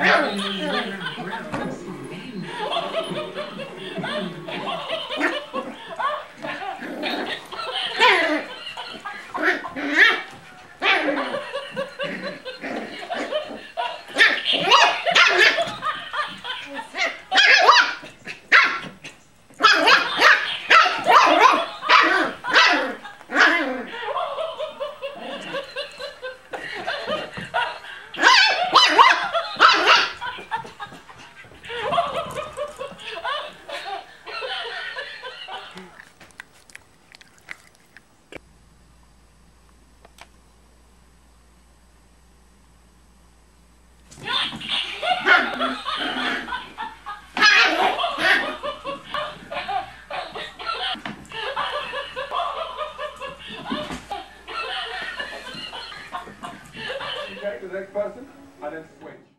around. Okay, the next person, and then switch.